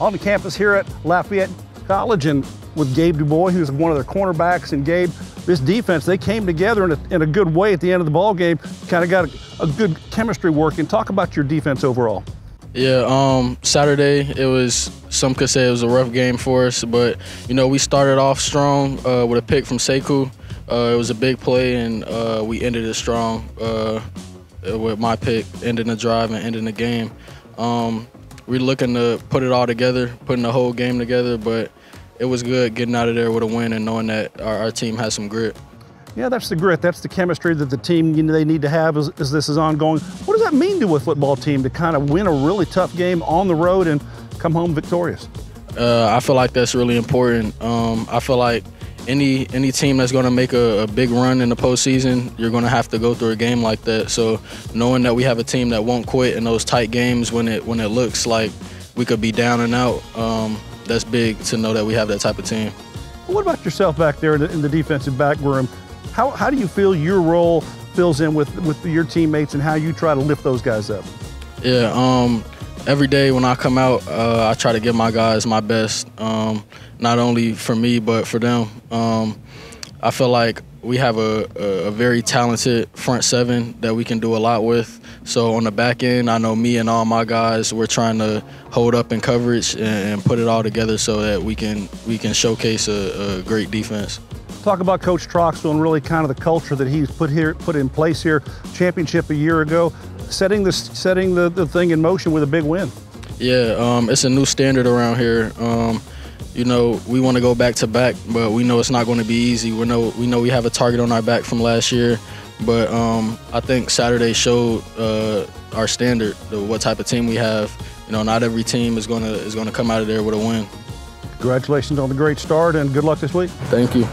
on the campus here at Lafayette College and with Gabe DuBois, who's one of their cornerbacks. And Gabe, this defense, they came together in a, in a good way at the end of the ball game, kind of got a, a good chemistry working. Talk about your defense overall. Yeah, um, Saturday it was some could say it was a rough game for us, but you know we started off strong uh, with a pick from Sekou. Uh, it was a big play, and uh, we ended it strong uh, with my pick, ending the drive and ending the game. Um, we're looking to put it all together, putting the whole game together, but it was good getting out of there with a win and knowing that our, our team has some grit. Yeah, that's the grit. That's the chemistry that the team you know, they need to have as, as, this is ongoing. What does that mean to a football team to kind of win a really tough game on the road and come home victorious? Uh, I feel like that's really important. Um, I feel like any any team that's going to make a, a, big run in the postseason, you're going to have to go through a game like that. So knowing that we have a team that won't quit in those tight games when it when it looks like we could be down and out, um, that's big to know that we have that type of team. What about yourself back there in the, in the defensive back room? How, how do you feel your role fills in with, with your teammates and how you try to lift those guys up? Yeah, um, every day when I come out, uh, I try to give my guys my best, um, not only for me, but for them. Um, I feel like we have a, a, very talented front seven that we can do a lot with. So on the back end, I know me and all my guys, we're trying to hold up in coverage and, put it all together so that we can we can showcase a, a great defense. Talk about Coach Troxell and really kind of the culture that he's put here, put in place here. Championship a year ago, setting the setting the, the thing in motion with a big win. Yeah, um, it's a new standard around here. Um, you know, we want to go back to back, but we know it's not going to be easy. We know we know we have a target on our back from last year, but um, I think Saturday showed uh, our standard, what type of team we have. You know, not every team is gonna is gonna come out of there with a win. Congratulations on the great start and good luck this week. Thank you.